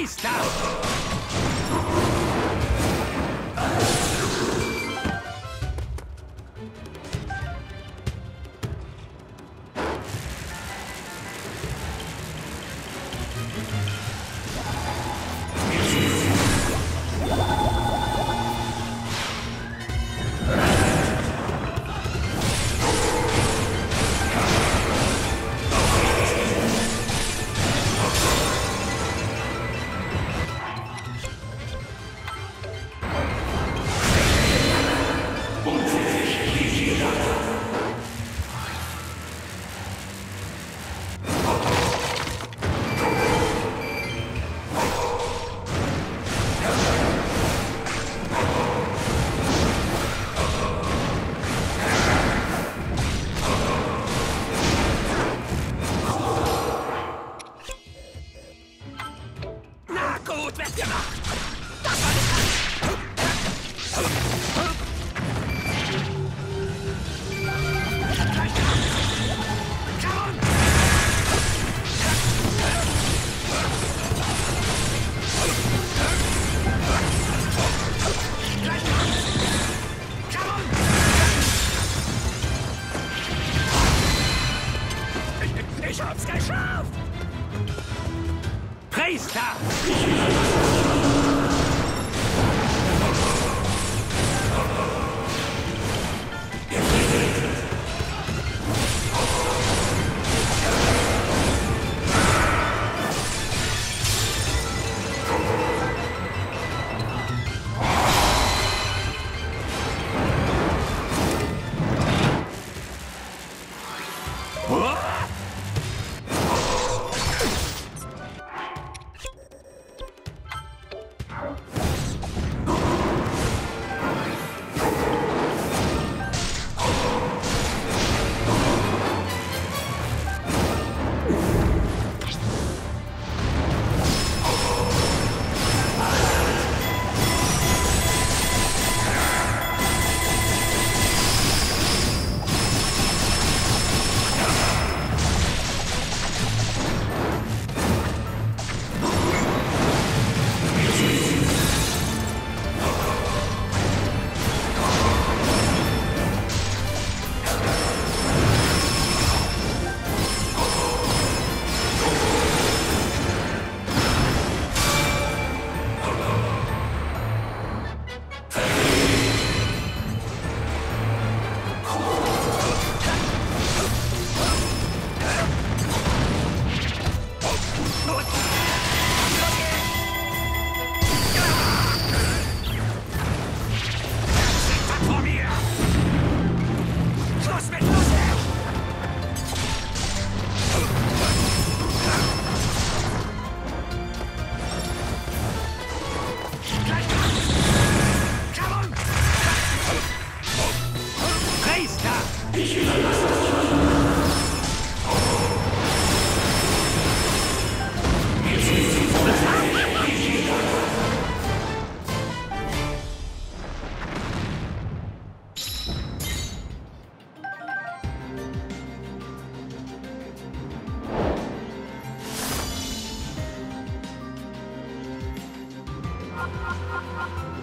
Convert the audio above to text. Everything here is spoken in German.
waste down! Gut, wird gemacht! Das war ich hab's geschafft! Priester! Ha ha ha ha!